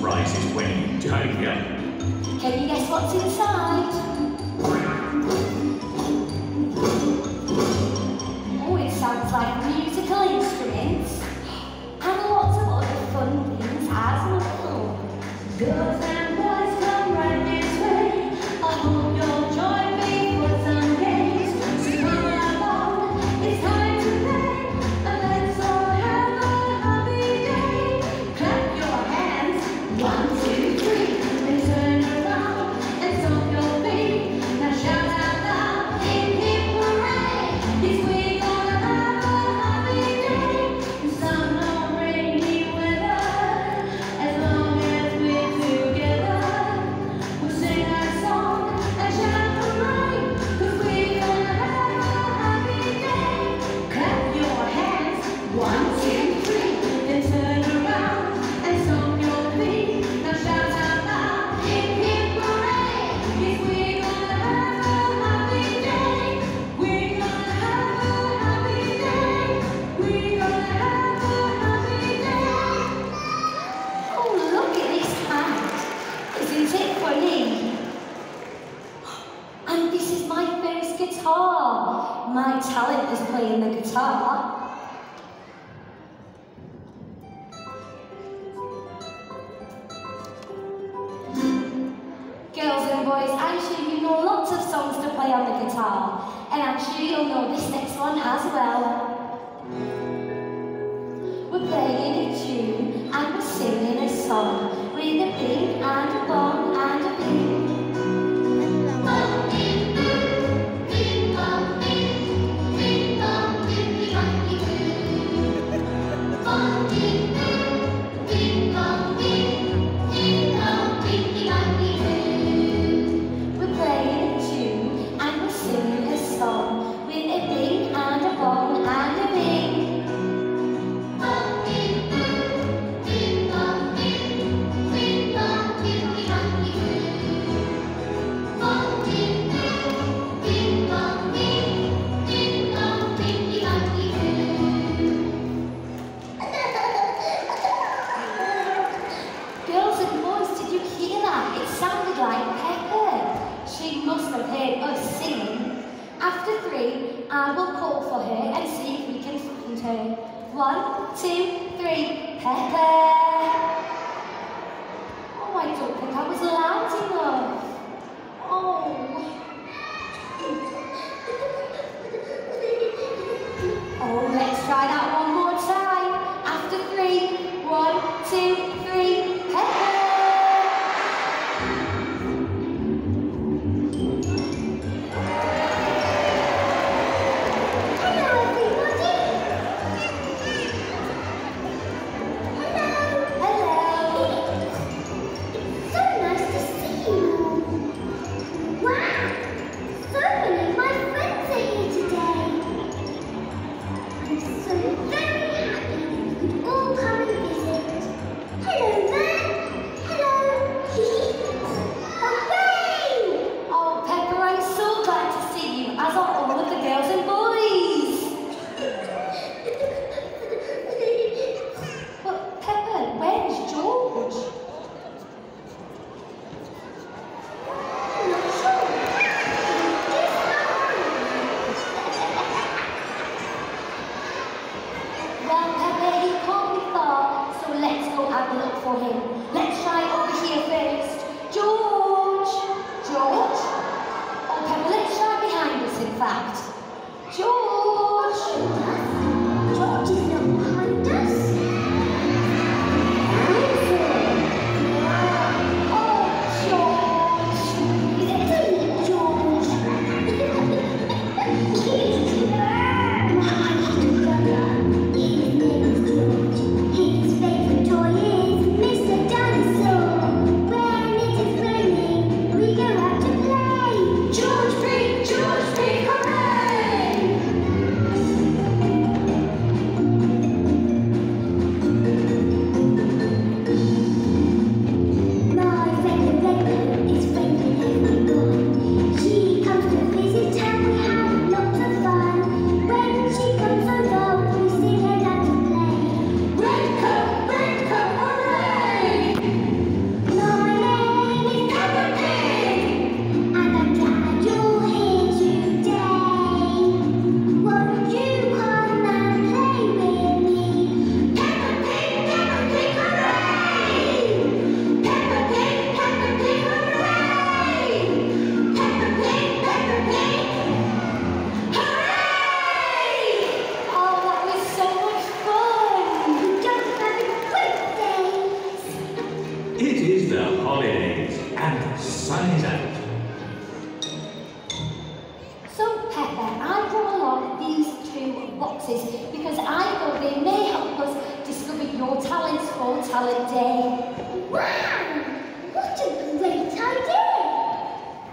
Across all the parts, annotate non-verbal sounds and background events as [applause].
when you take. Can you guess what's inside? I'm sure you know lots of songs to play on the guitar. And I'm sure you'll know this next one as well. We're playing a tune and we're singing a song.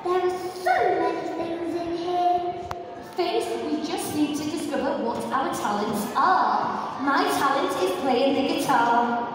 There are so many things in here. First, we just need to discover what our talents are. My talent is playing the guitar.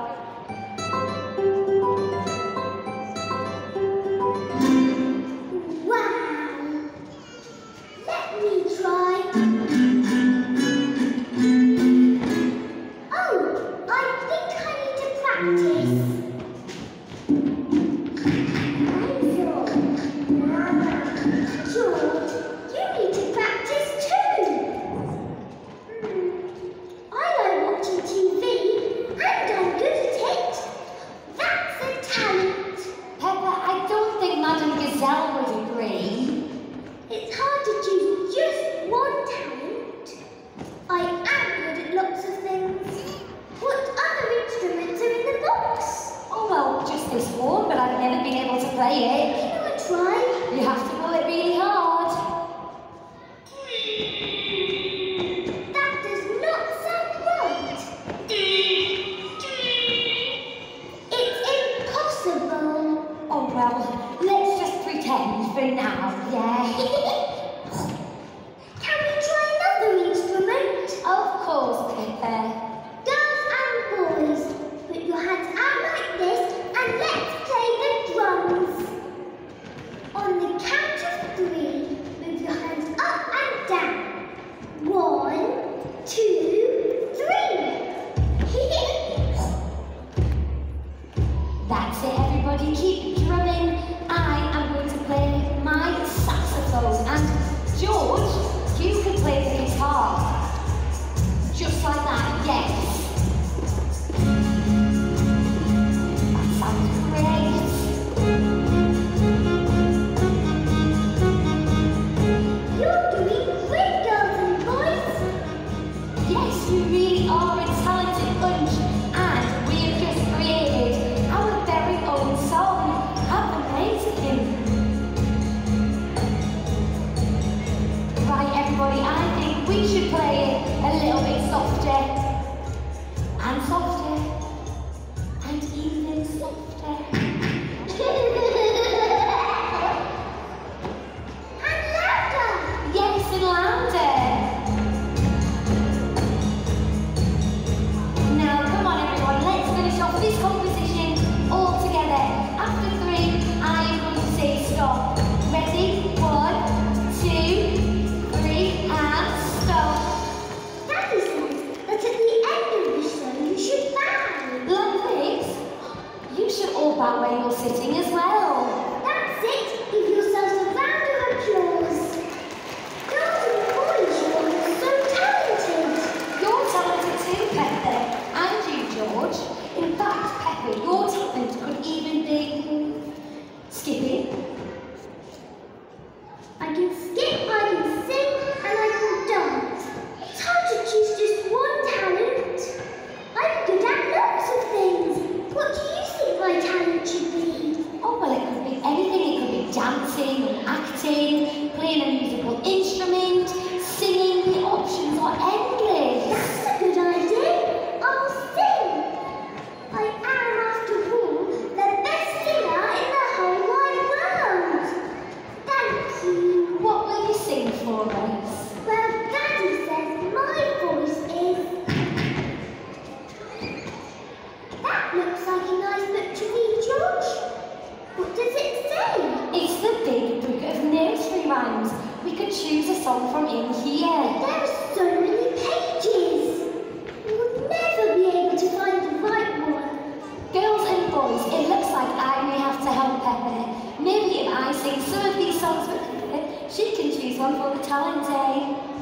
sing some of these songs, but she can choose one for the Talent Day.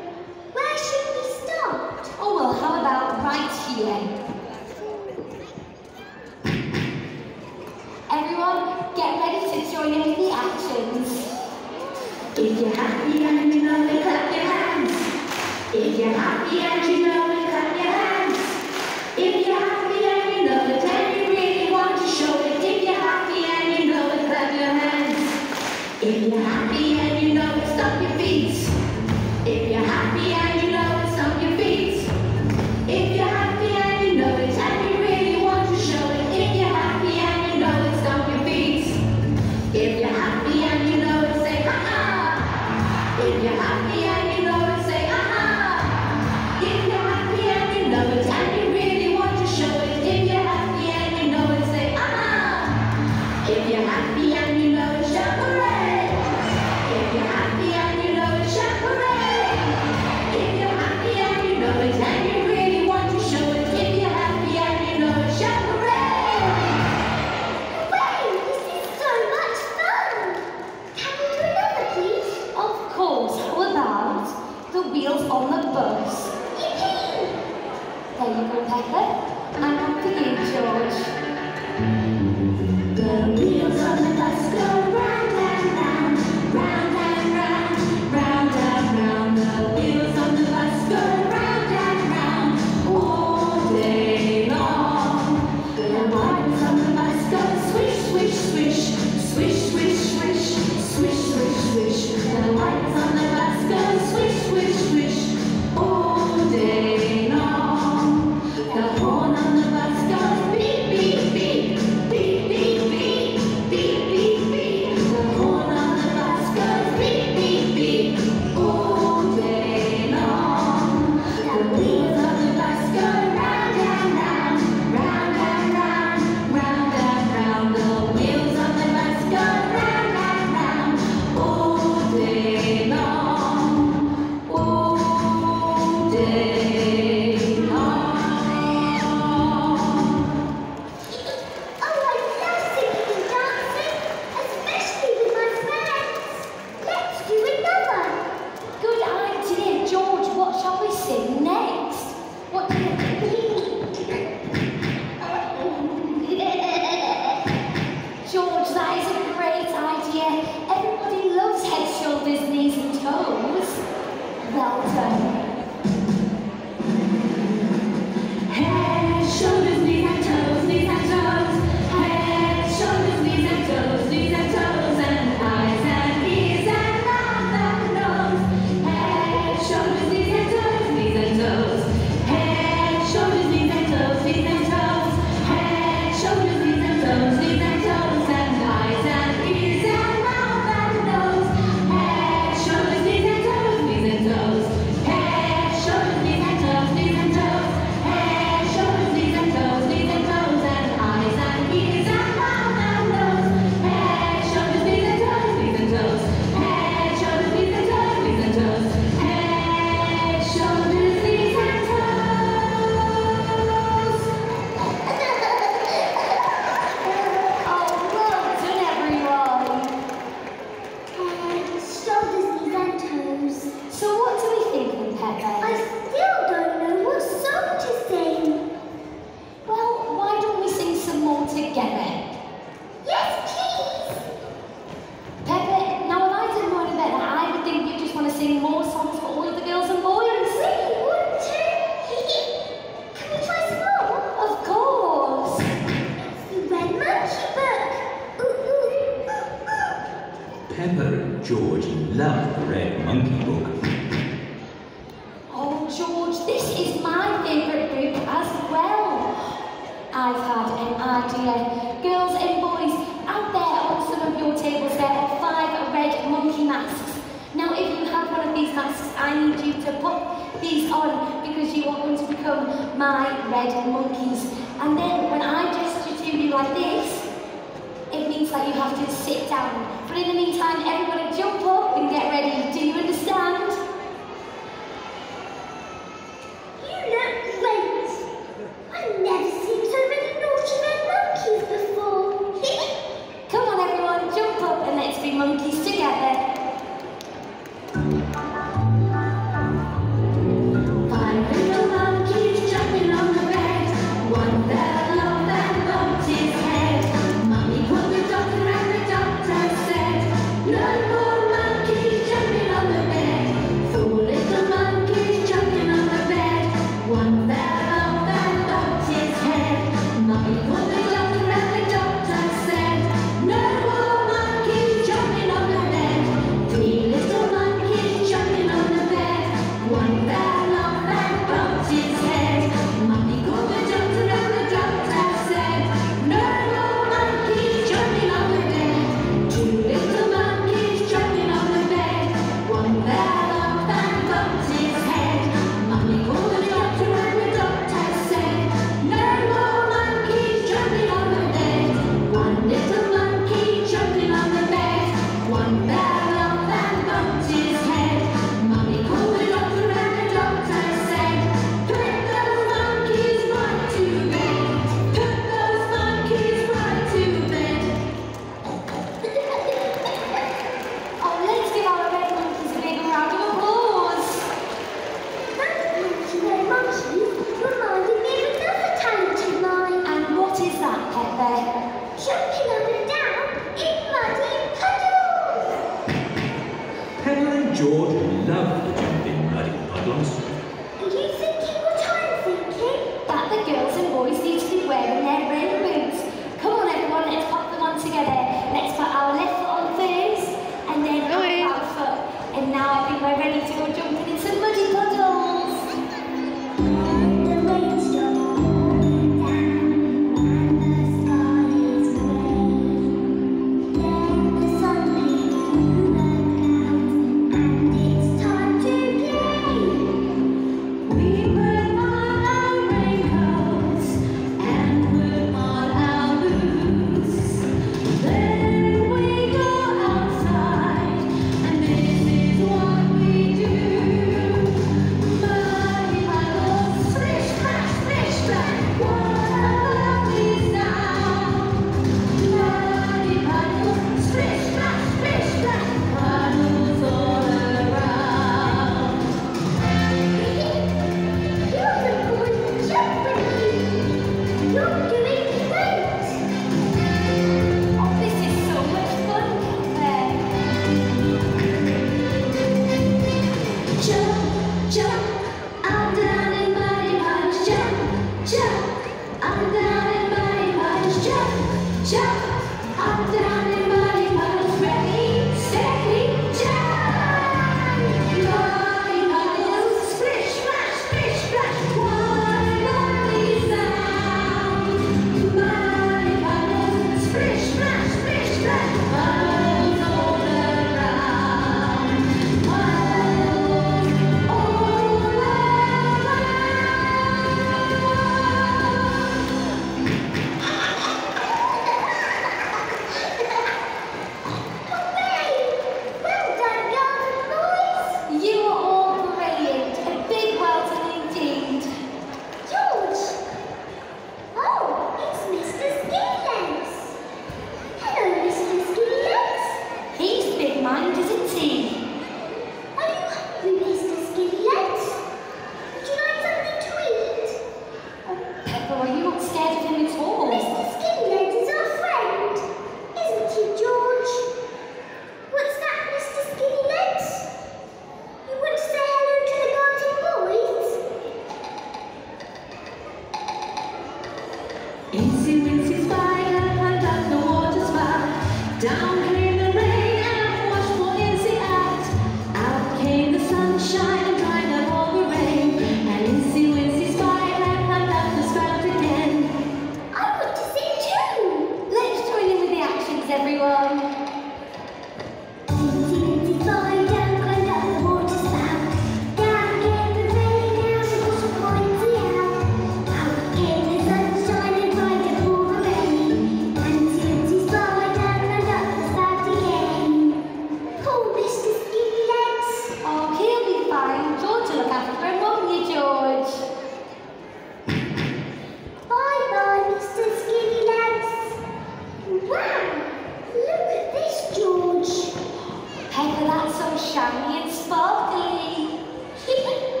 so shiny and sparkly. [laughs]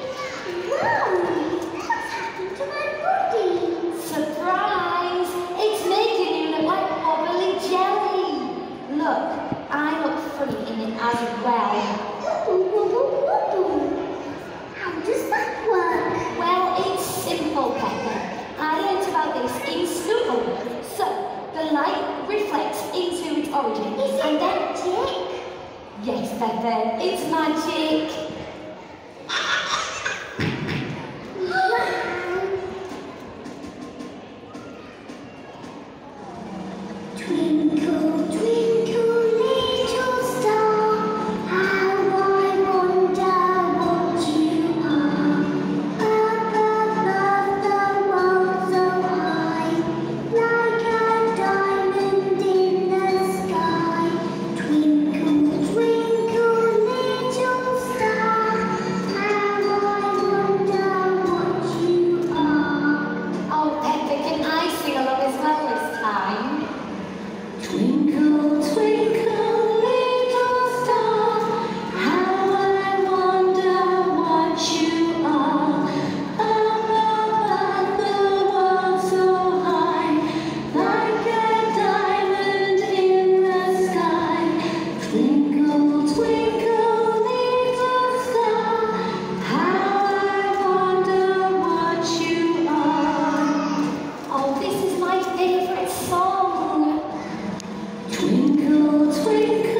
What's happened to my body? Surprise! It's making you look like wobbly jelly. Look, I look funny in it as well. How does that work? Well, it's simple, Peppa. I learned about this in school. So, the light reflects into its origin, and then Yes, Peppa, it's magic. Twinkle,